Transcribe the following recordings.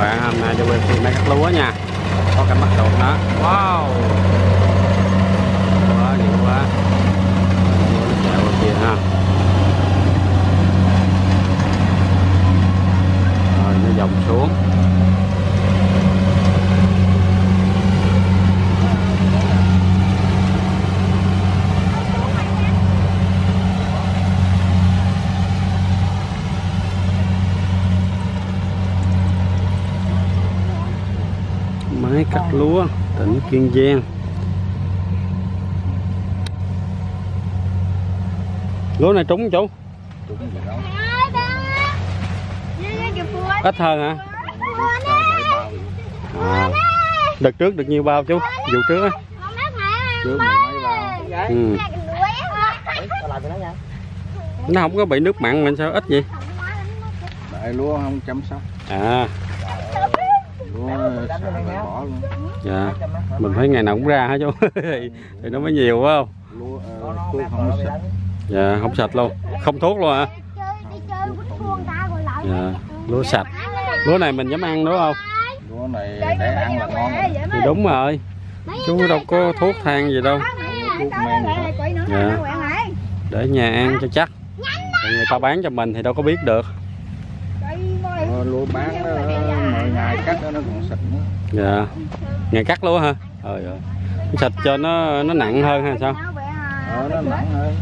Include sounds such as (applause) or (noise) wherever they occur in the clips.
bạn hôm nay cho quay phim mấy cắt lúa nha. Có cảnh mắt ruột đó. Wow. Cắt lúa tỉnh Kiên Giang. Lúa này trúng chú? Ít hơn hả? À, đợt trước được nhiêu bao chú? Vụ trước á. Ừ. nó không có bị nước mặn mình sao ít vậy? Đại lúa không chăm sóc. à bỏ luôn. dạ. Mình phải ngày nào cũng ra hả chú? (laughs) Thì, thì nó mới nhiều phải không? Lúa ờ, không sạch. dạ không sạch luôn. Không thuốc luôn hả? Dạ. Lúa sạch. Lúa này mình dám ăn đúng không? Lúa này để ăn là ngon. rồi. thì đúng rồi. Chú đâu có thuốc than gì đâu. Dạ. Để nhà ăn cho chắc. Còn người ta bán cho mình thì đâu có biết được. Ờ, Lúa bán đó, mười ngày cắt nó còn sạch nữa. dạ. Ngày cắt lúa hả? Trời ơi sạch cho nó nó nặng hơn hay sao? Ờ, nó nặng hơn.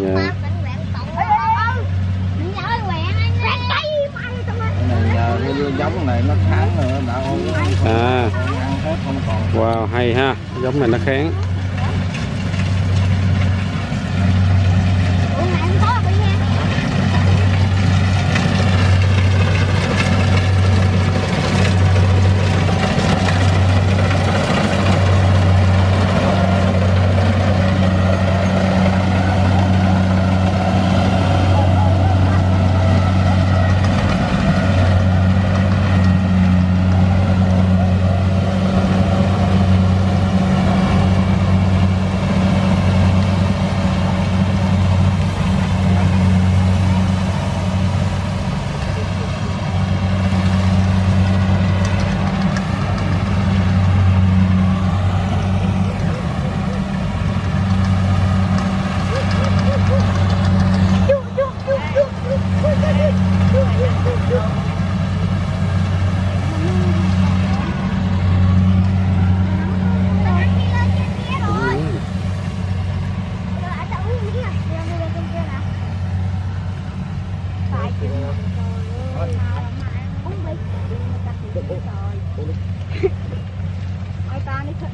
dạ. Lúa giống này nó kháng nữa đã không à. ăn hết không còn. wow hay ha. Giống này nó kháng Ôi ta đi thích